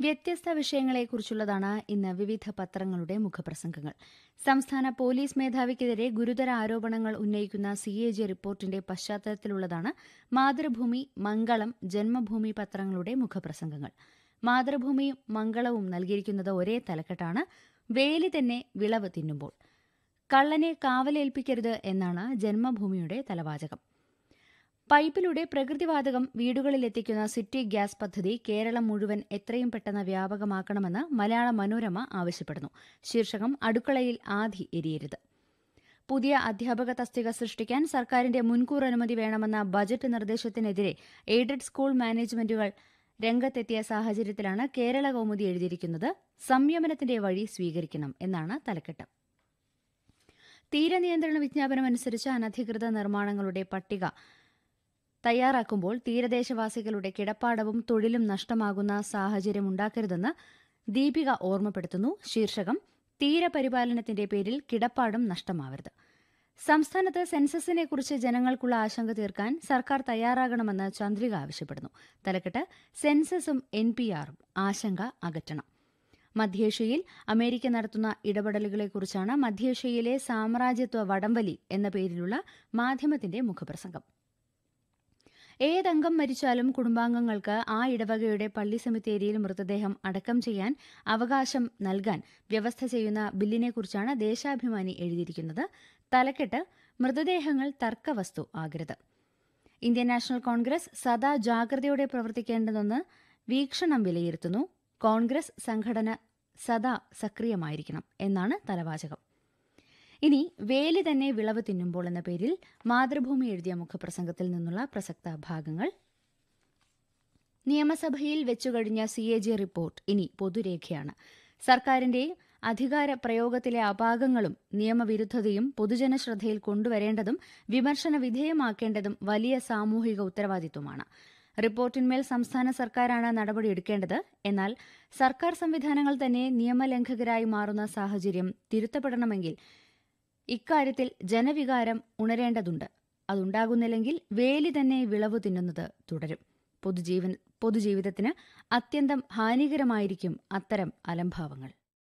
വ്യത്യസ്ത വിഷയങ്ങളെക്കുറിച്ചുള്ളതാണ് ഇന്ന് വിവിധ പത്രങ്ങളുടെ മുഖപ്രസംഗങ്ങൾ. സംസ്ഥാന പോലീസ് മേധാവിക്കെതിരെ ഗുരുതര ആരോപണങ്ങൾ ഉന്നയിക്കുന്ന സി എ ജി റിപ്പോർട്ടിന്റെ പശ്ചാത്തലത്തിലുള്ളതാണ് മാതൃഭൂമി മംഗളം ജന്മഭൂമി പത്രങ്ങളുടെ മുഖപ്രസംഗങ്ങൾ. മാതൃഭൂമിയും മംഗളവും നൽകിയിരിക്കുന്നത് ഒരേ തലക്കെട്ടാണ്. വേലി തന്നെ വിളവ് തിന്നുമ്പോൾ. കള്ളനെ കാവലേൽപ്പിക്കരുത് എന്നാണ് ജന്മഭൂമിയുടെ തലവാചകം. പൈപ്പിലൂടെ പ്രകൃതിവാതകം വീടുകളിലെത്തിക്കുന്ന സിറ്റി ഗ്യാസ് പദ്ധതി കേരളം മുഴുവൻ എത്രയും പെട്ടെന്ന് വ്യാപകമാക്കണമെന്ന് മലയാള മനോരമ ആവശ്യപ്പെടുന്നു. ശീർഷകം അടുക്കളയിൽ ആധി എരിയരുത്. പുതിയ അധ്യാപക തസ്തിക സൃഷ്ടിക്കാൻ സർക്കാരിന്റെ മുൻകൂർ അനുമതി വേണമെന്ന ബജറ്റ് നിർദ്ദേശത്തിനെതിരെ എയ്ഡഡ് സ്കൂൾ മാനേജ്മെന്റുകൾ രംഗത്തെത്തിയ സാഹചര്യത്തിലാണ് കേരള കൌമുദി എഴുതിയിരിക്കുന്നത് സംയമനത്തിന്റെ വഴി സ്വീകരിക്കണം എന്നാണ് തലക്കെട്ട്. തീരനിയന്ത്രണ വിജ്ഞാപനം അനുസരിച്ച് അനധികൃത നിർമ്മാണങ്ങളുടെ പട്ടിക തയ്യാറാക്കുമ്പോൾ തീരദേശവാസികളുടെ കിടപ്പാടവും തൊഴിലും നഷ്ടമാകുന്ന സാഹചര്യമുണ്ടാക്കരുതെന്ന് ദീപിക ഓർമ്മപ്പെടുത്തുന്നു. ശീർഷകം തീരപരിപാലനത്തിന്റെ പേരിൽ കിടപ്പാടും നഷ്ടമാവരുത്. സംസ്ഥാനത്ത് സെൻസസിനെക്കുറിച്ച് ജനങ്ങൾക്കുള്ള ആശങ്ക തീർക്കാൻ സർക്കാർ തയ്യാറാകണമെന്ന് ചന്ദ്രിക ആവശ്യപ്പെടുന്നു. തലക്കെട്ട് സെൻസസും എൻ പി ആറും ആശങ്ക അകറ്റണം. മധ്യേഷ്യയിൽ അമേരിക്ക നടത്തുന്ന ഇടപെടലുകളെക്കുറിച്ചാണ് മധ്യേഷ്യയിലെ സാമ്രാജ്യത്വ വടംവലി എന്ന പേരിലുള്ള മാധ്യമത്തിന്റെ മുഖപ്രസംഗം. ഏതംഗം മരിച്ചാലും കുടുംബാംഗങ്ങൾക്ക് ആ ഇടവകയുടെ പള്ളി സെമിത്തേരിയിൽ മൃതദേഹം അടക്കം ചെയ്യാൻ അവകാശം നൽകാൻ വ്യവസ്ഥ ചെയ്യുന്ന ബില്ലിനെക്കുറിച്ചാണ് ദേശാഭിമാനി എഴുതിയിരിക്കുന്നത്. തലക്കെട്ട് മൃതദേഹങ്ങൾ തർക്കവസ്തു ആകരുത്. ഇന്ത്യൻ നാഷണൽ കോൺഗ്രസ് സദാ ജാഗ്രതയോടെ പ്രവർത്തിക്കേണ്ടതെന്ന് വീക്ഷണം വിലയിരുത്തുന്നു. കോൺഗ്രസ് സംഘടന സദാ സക്രിയമായിരിക്കണം എന്നാണ് തലവാചകം. ഇനി വേലി തന്നെ വിളവ് തിന്നുമ്പോൾ എന്ന പേരിൽ മാതൃഭൂമി എഴുതിയ മുഖപ്രസംഗത്തിൽ നിന്നുള്ള പ്രസക്ത ഭാഗങ്ങൾ. നിയമസഭയിൽ വെച്ചുകഴിഞ്ഞ സി എ ജി റിപ്പോർട്ട് ഇനി പൊതുരേഖയാണ്. സർക്കാരിന്റെ അധികാര പ്രയോഗത്തിലെ അപാകങ്ങളും നിയമവിരുദ്ധതയും പൊതുജന ശ്രദ്ധയിൽ കൊണ്ടുവരേണ്ടതും വിമർശന വിധേയമാക്കേണ്ടതും വലിയ സാമൂഹിക ഉത്തരവാദിത്വമാണ്. റിപ്പോർട്ടിന്മേൽ സംസ്ഥാന സർക്കാരാണ് നടപടിയെടുക്കേണ്ടത് എന്നാൽ സർക്കാർ സംവിധാനങ്ങൾ തന്നെ നിയമലംഘകരായി മാറുന്ന സാഹചര്യം തിരുത്തപ്പെടണമെങ്കിൽ ഇക്കാര്യത്തിൽ ജനവികാരം ഉണരേണ്ടതുണ്ട്. അതുണ്ടാകുന്നില്ലെങ്കിൽ വേലി തന്നെ വിളവ് തിന്നുന്നത് തുടരും. പൊതുജീവൻ പൊതുജീവിതത്തിന് അത്യന്തം ഹാനികരമായിരിക്കും അത്തരം അലംഭാവങ്ങൾ.